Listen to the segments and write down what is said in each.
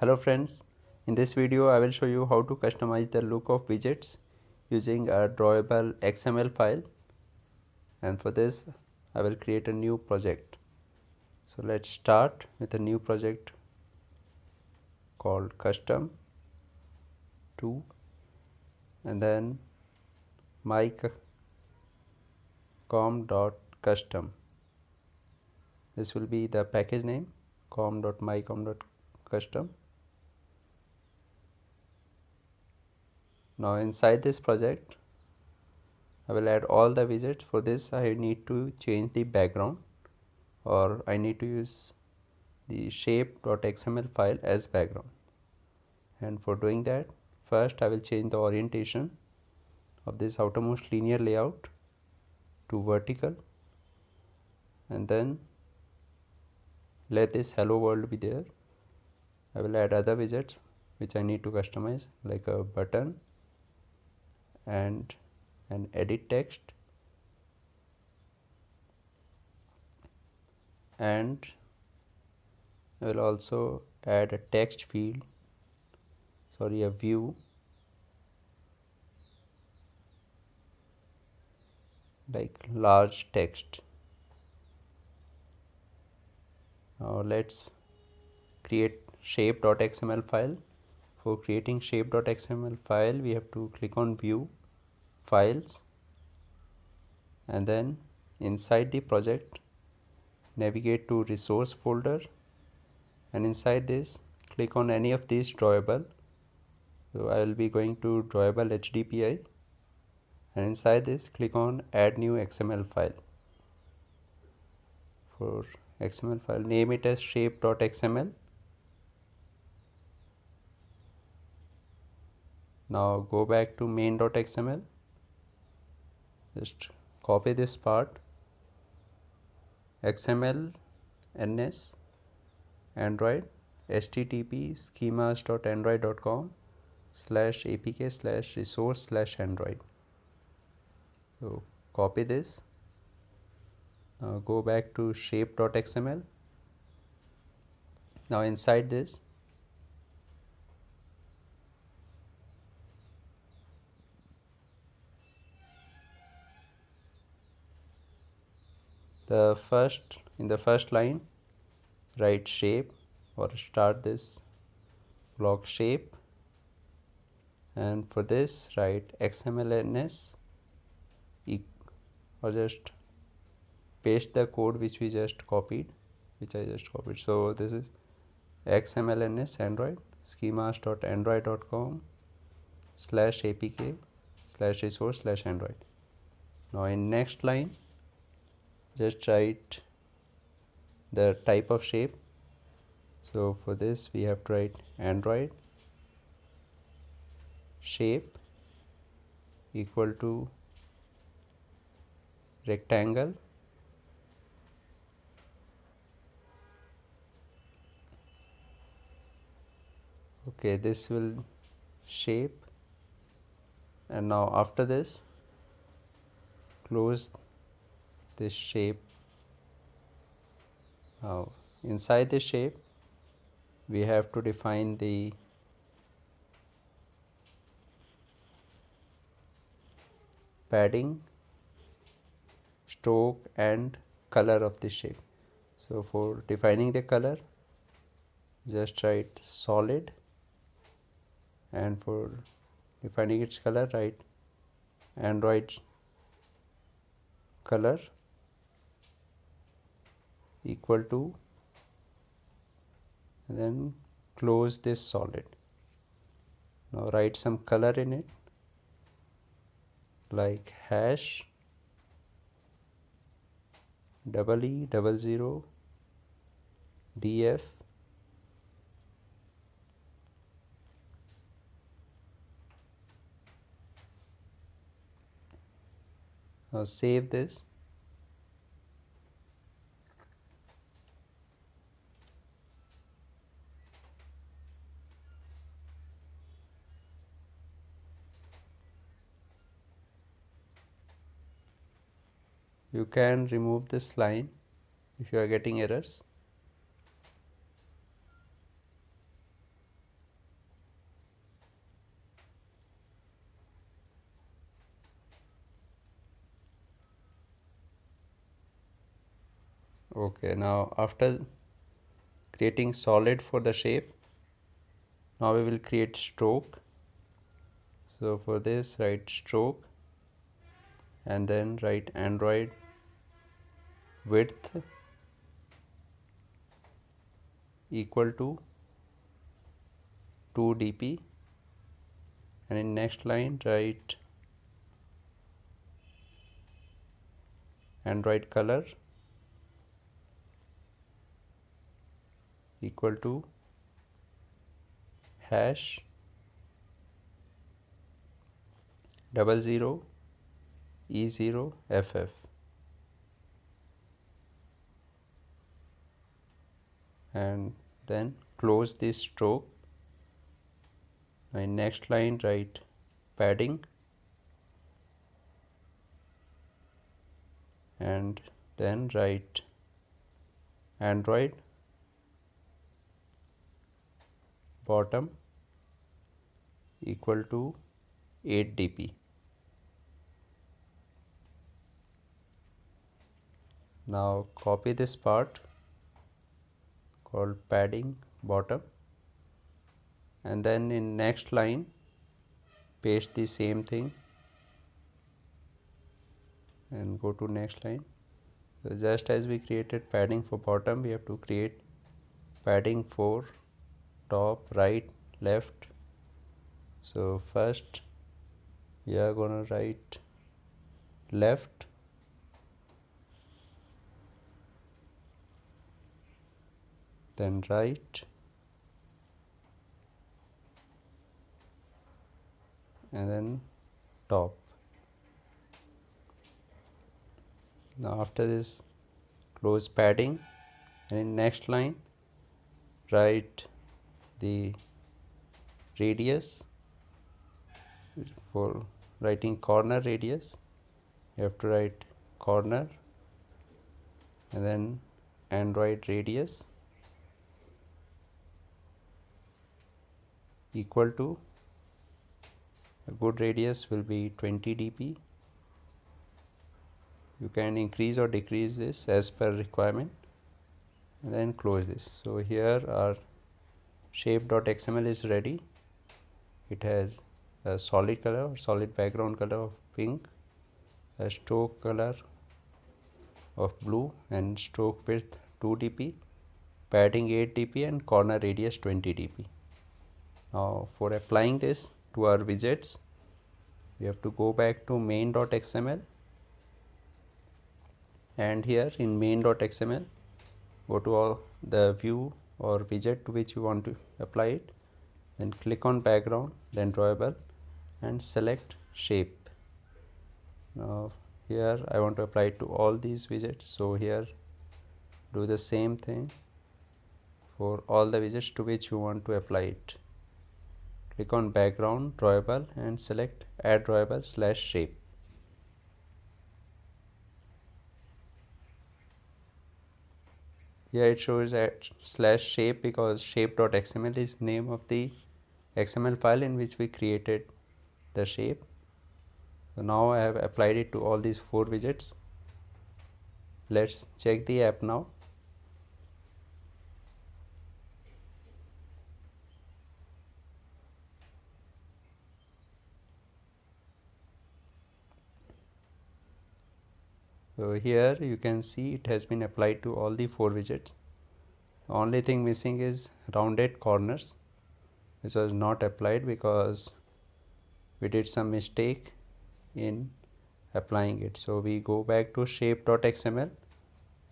Hello friends, in this video I will show you how to customize the look of widgets using a drawable XML file. And for this I will create a new project. So let's start with a new project called custom 2 and then my com.custom this will be the package name com.mycom.custom now inside this project I will add all the widgets. For this I need to change the background or I need to use the shape.xml file as background. And for doing that first I will change the orientation of this outermost linear layout to vertical. And then let this hello world be there. I will add other widgets which I need to customize like a button and an edit text and I will also add a text field sorry a view. Like large text. Now let's create shape.xml file. For creating shape.xml file we have to click on view files and then inside the project navigate to resource folder and inside this click on any of these drawable. So I will be going to drawable HDPI and inside this click on add new XML file. For XML file name it as shape.xml now go back to main.xml just copy this part xml ns android http schemas.android.com slash apk slash resource slash android. So copy this. Now go back to shape.xml now inside this the first in the first line write shape or start this block shape. And for this write xmlns or just paste the code which we just copied which I just copied. So this is xmlns android schemas.android.com slash apk slash resource slash android. Now in next line just write the type of shape. So for this we have to write android shape equal to rectangle okay this will shape. And now after this close this shape. Now inside the shape we have to define the padding stroke and color of the shape. So for defining the color just write solid. And for defining its color write android color equal to then close this solid. Now write some color in it like hash double e double zero df now save this you can remove this line if you are getting errors. Okay now after creating solid for the shape now we will create stroke. So for this write stroke and then write android width equal to 2 dp and in next line write android color equal to hash double zero e zero ff and then close this stroke. And next line write padding. And then write android. Bottom equal to 8 dp now copy this part called padding bottom. And then in next line paste the same thing and go to next line. So just as we created padding for bottom we have to create padding for top right left. So first we are gonna write left then right and then top. Now after this close padding. And in next line write the radius. For writing corner radius you have to write corner. And then android radius equal to a good radius will be 20 dp you can increase or decrease this as per requirement and then close this. So here our shape.xml is ready. It has a solid color solid background color of pink a stroke color of blue and stroke width 2 dp padding 8 dp and corner radius 20 dp now for applying this to our widgets we have to go back to main.xml and here in main.xml go to all the view or widget to which you want to apply it. Then click on background then drawable and select shape. Now here I want to apply it to all these widgets. So here do the same thing for all the widgets to which you want to apply it click on background drawable and select add drawable slash shape. Here it shows add slash shape because shape.xml is name of the xml file in which we created the shape. So now I have applied it to all these four widgets. Let's check the app now so here you can see it has been applied to all the four widgets. The only thing missing is rounded corners. Which was not applied because we did some mistake in applying it. So we go back to shape.xml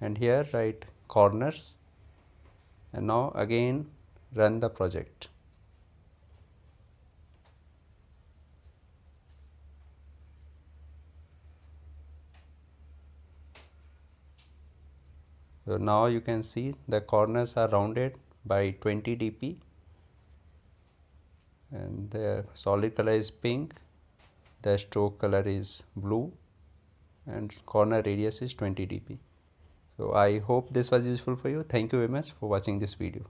and here write corners. And now again run the project so now you can see the corners are rounded by 20 dp and the solid color is pink the stroke color is blue and corner radius is 20 dp so i hope this was useful for you. Thank you very much for watching this video